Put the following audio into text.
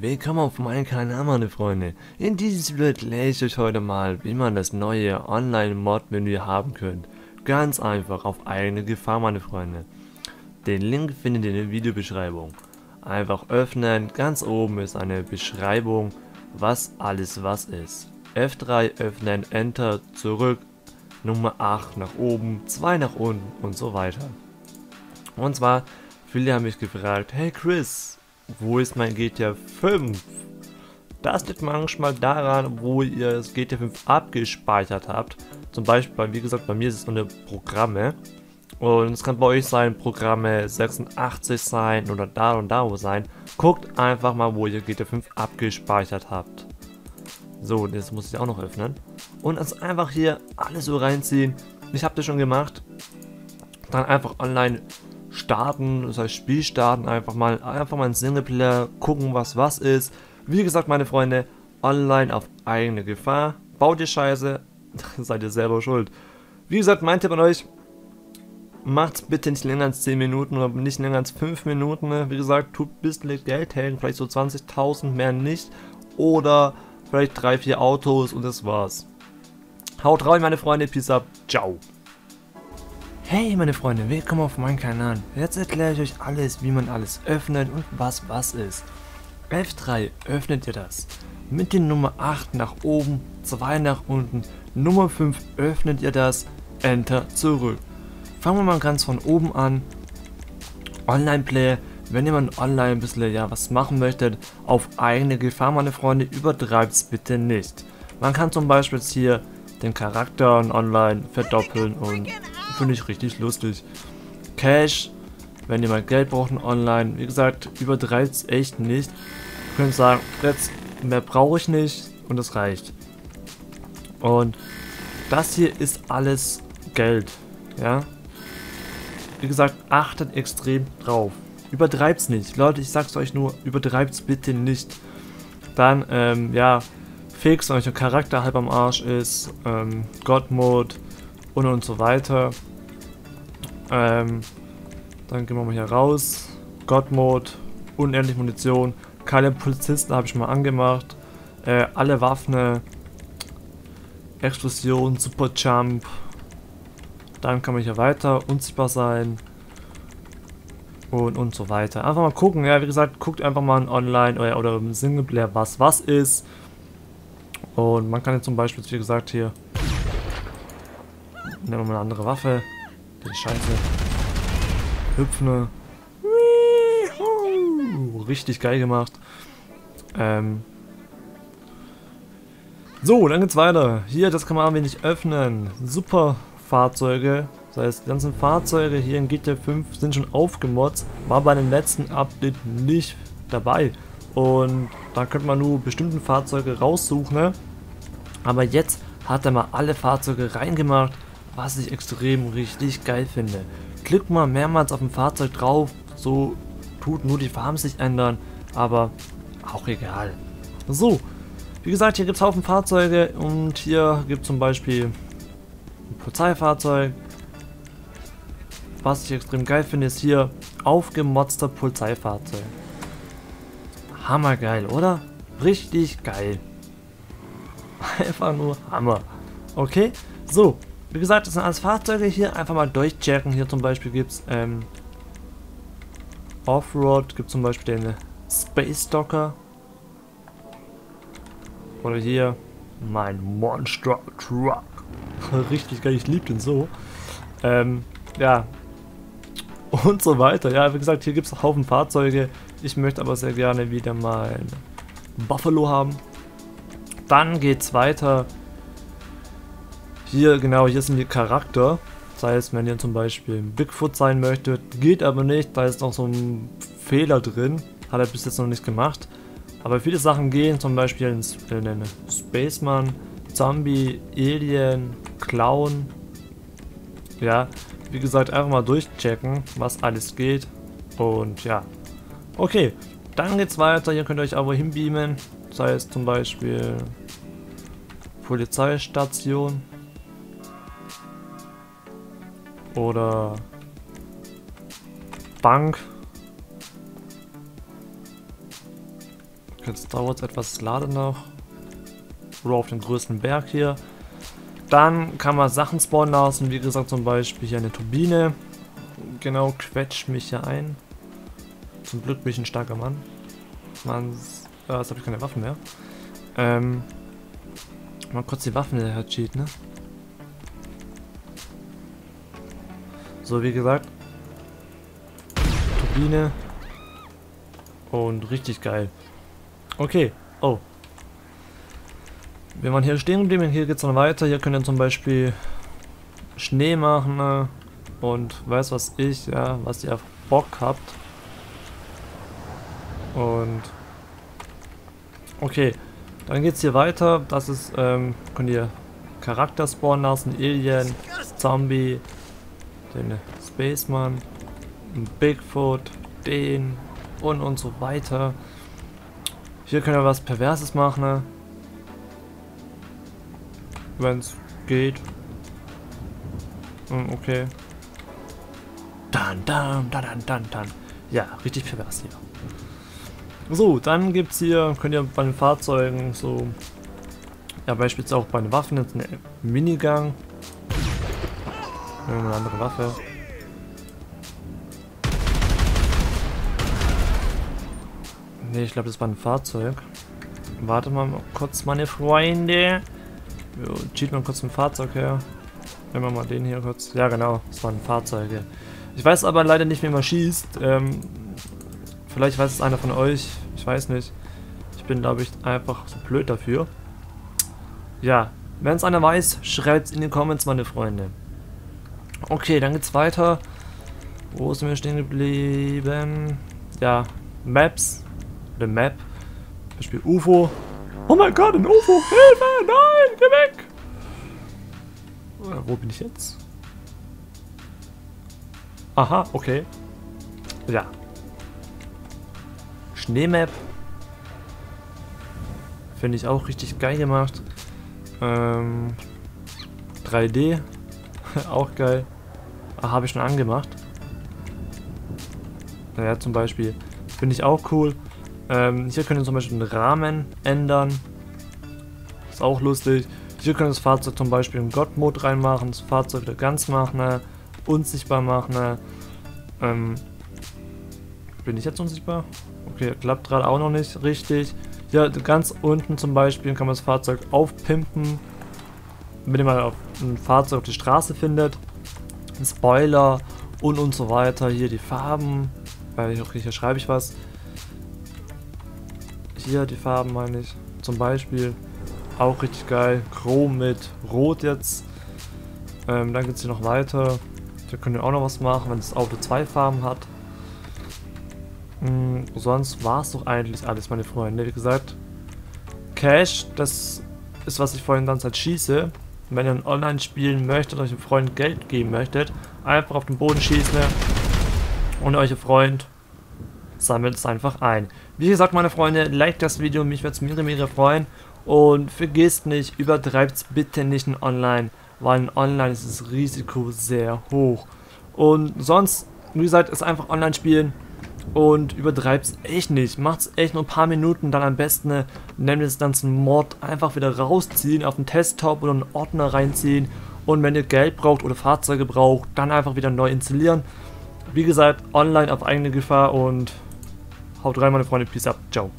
Willkommen auf meinem Kanal meine Freunde. In diesem Video erkläre ich euch heute mal, wie man das neue Online-Mod-Menü haben könnt. Ganz einfach, auf eigene Gefahr meine Freunde. Den Link findet ihr in der Videobeschreibung. Einfach öffnen, ganz oben ist eine Beschreibung, was alles was ist. F3 öffnen, Enter, zurück, Nummer 8 nach oben, 2 nach unten und so weiter. Und zwar, viele haben mich gefragt, hey Chris, wo ist mein GTA 5? Das liegt manchmal daran, wo ihr das GTA 5 abgespeichert habt. Zum Beispiel, wie gesagt, bei mir ist es eine Programme. Und es kann bei euch sein, Programme 86 sein oder da und da wo sein. Guckt einfach mal, wo ihr GTA 5 abgespeichert habt. So, das muss ich auch noch öffnen. Und also einfach hier alles so reinziehen. Ich habe das schon gemacht. Dann einfach online starten, das heißt Spiel starten, einfach mal, einfach mal ein Singleplayer, gucken was was ist. Wie gesagt, meine Freunde, online auf eigene Gefahr. Baut ihr Scheiße, seid ihr selber schuld. Wie gesagt, mein Tipp an euch, macht's bitte nicht länger als 10 Minuten oder nicht länger als 5 Minuten. Wie gesagt, tut ein bisschen Geld hängen, vielleicht so 20.000, mehr nicht. Oder vielleicht 3-4 Autos und das war's. Haut rein, meine Freunde, peace up, ciao. Hey meine Freunde, willkommen auf meinem Kanal. Jetzt erkläre ich euch alles, wie man alles öffnet und was was ist. F3 öffnet ihr das. Mit der Nummer 8 nach oben, 2 nach unten, Nummer 5 öffnet ihr das, Enter zurück. Fangen wir mal ganz von oben an. Online Play, wenn jemand online ein bisschen ja was machen möchtet, auf eigene Gefahr meine Freunde, übertreibt es bitte nicht. Man kann zum Beispiel jetzt hier den Charakter online verdoppeln und finde ich richtig lustig. Cash, wenn ihr mal Geld braucht online, wie gesagt, übertreibt es echt nicht. Ihr könnt sagen, jetzt mehr brauche ich nicht und das reicht. Und das hier ist alles Geld, ja. Wie gesagt, achtet extrem drauf. Übertreibt's nicht. Leute, ich sag's euch nur, übertreibt's bitte nicht. Dann, ähm, ja, fix, euch der Charakter halb am Arsch ist, ähm, God Mode und und so weiter. Ähm, dann gehen wir mal hier raus. God Mode, unendlich Munition. Keine Polizisten habe ich mal angemacht. Äh, alle Waffen. Explosion, Super Jump. Dann kann man hier weiter unsichtbar sein. Und, und so weiter. Einfach mal gucken, ja, wie gesagt, guckt einfach mal online oder, oder im Singleplayer, was was ist. Und man kann jetzt zum Beispiel, wie gesagt, hier nehmen wir mal eine andere Waffe. Die Scheiße. Hüpfne. Richtig geil gemacht. Ähm. So, dann geht's weiter. Hier, das kann man ein wenig öffnen. Super Fahrzeuge. Das heißt, die ganzen Fahrzeuge hier in GTA 5 sind schon aufgemotzt. War bei dem letzten Update nicht dabei. Und da könnte man nur bestimmte Fahrzeuge raussuchen. Ne? Aber jetzt hat er mal alle Fahrzeuge reingemacht was ich extrem richtig geil finde. Klickt mal mehrmals auf dem Fahrzeug drauf, so tut nur die Farben sich ändern, aber auch egal. So, wie gesagt, hier gibt es Haufen Fahrzeuge und hier gibt es zum Beispiel ein Polizeifahrzeug. Was ich extrem geil finde, ist hier aufgemotzter Polizeifahrzeug. Hammergeil, oder? Richtig geil. Einfach nur Hammer. Okay, so, wie gesagt, das sind alles Fahrzeuge hier. Einfach mal durchchecken. Hier zum Beispiel gibt es ähm, Offroad, gibt zum Beispiel den Space Docker. Oder hier mein Monster Truck. Richtig geil, ich liebe den so. Ähm, ja. Und so weiter. Ja, wie gesagt, hier gibt es Haufen Fahrzeuge. Ich möchte aber sehr gerne wieder mal Buffalo haben. Dann geht es weiter hier, genau, hier sind die Charakter. Das heißt, wenn ihr zum Beispiel ein Bigfoot sein möchtet, geht aber nicht, da ist noch so ein Fehler drin. Hat er bis jetzt noch nicht gemacht. Aber viele Sachen gehen, zum Beispiel in den Spaceman, Zombie, Alien, Clown. Ja, wie gesagt, einfach mal durchchecken, was alles geht. Und ja, okay, dann geht's weiter. Hier könnt ihr euch aber hinbeamen. Das heißt zum Beispiel Polizeistation. Oder Bank. Jetzt dauert es etwas Lade noch. Oder auf den größten Berg hier. Dann kann man Sachen spawnen lassen, wie gesagt zum Beispiel hier eine Turbine. Genau, quetscht mich hier ein. Zum Glück bin ich ein starker Mann. Man, äh, jetzt habe ich keine Waffen mehr. Ähm, mal kurz die Waffen her cheat, ne? So, wie gesagt. Turbine. Und richtig geil. Okay. Oh. Wenn man hier stehen geblieben, hier geht es dann weiter. Hier könnt ihr zum Beispiel Schnee machen ne? und weiß was ich, ja, was ihr Bock habt. Und okay, dann geht's hier weiter. Das ist, ähm, könnt ihr Charakter spawnen lassen, Alien, Zombie, den Spaceman, Bigfoot, den und und so weiter. Hier können wir was Perverses machen, ne? wenn es geht. Hm, okay. Dann, dann, dann, dann, dann, dann. Ja, richtig pervers hier. So, dann gibt es hier, könnt ihr bei den Fahrzeugen so, ja beispielsweise auch bei den Waffen, jetzt eine Minigun. Eine andere Waffe. Ne, ich glaube, das war ein Fahrzeug. Warte mal kurz, meine Freunde. Wir cheaten mal kurz ein Fahrzeug her. Nehmen wir mal den hier kurz. Ja, genau, das waren Fahrzeuge. Ich weiß aber leider nicht, wie man schießt. Ähm, vielleicht weiß es einer von euch. Ich weiß nicht. Ich bin, glaube ich, einfach so blöd dafür. Ja, wenn es einer weiß, schreibt es in die Comments, meine Freunde. Okay, dann geht's weiter. Wo sind wir stehen geblieben? Ja, Maps. The Map. Beispiel UFO. Oh mein Gott, ein UFO! Hilfe! Nein! Geh weg! Wo bin ich jetzt? Aha, okay. Ja. Schneemap. Finde ich auch richtig geil gemacht. Ähm, 3D. auch geil. Ah, Habe ich schon angemacht. Naja, zum Beispiel. Finde ich auch cool. Ähm, hier könnt ihr zum Beispiel den Rahmen ändern. Ist auch lustig. Hier könnt ihr das Fahrzeug zum Beispiel in God-Mode reinmachen, das Fahrzeug wieder ganz machen, ne? unsichtbar machen. Ne? Ähm, bin ich jetzt unsichtbar? Okay, klappt gerade auch noch nicht richtig. Hier ganz unten zum Beispiel kann man das Fahrzeug aufpimpen. Wenn ihr mal ein Fahrzeug auf die Straße findet. Ein Spoiler und und so weiter. Hier die Farben. Weil okay, hier schreibe ich was. Hier die Farben meine ich. Zum Beispiel. Auch richtig geil. Chrom mit Rot jetzt. Ähm, dann geht es hier noch weiter. Da könnt ihr auch noch was machen, wenn das Auto zwei Farben hat. Mhm, sonst war es doch eigentlich alles, meine Freunde. Wie gesagt, Cash, das ist, was ich vorhin die ganze Zeit schieße. wenn ihr ein Online-Spielen möchtet, euch einem Freund Geld geben möchtet, einfach auf den Boden schießen und euch Freund sammelt es einfach ein. Wie gesagt, meine Freunde, like das Video, mich würde es mir mega freuen. Und vergisst nicht, übertreibt es bitte nicht in Online, weil in Online ist das Risiko sehr hoch. Und sonst, wie gesagt, ist einfach Online spielen und übertreibt es echt nicht. Macht es echt nur ein paar Minuten, dann am besten äh, nehmt das ganzen Mod einfach wieder rausziehen, auf den Testtop oder einen Ordner reinziehen. Und wenn ihr Geld braucht oder Fahrzeuge braucht, dann einfach wieder neu installieren. Wie gesagt, online auf eigene Gefahr und Haut rein, meine Freunde. Peace up. Ciao.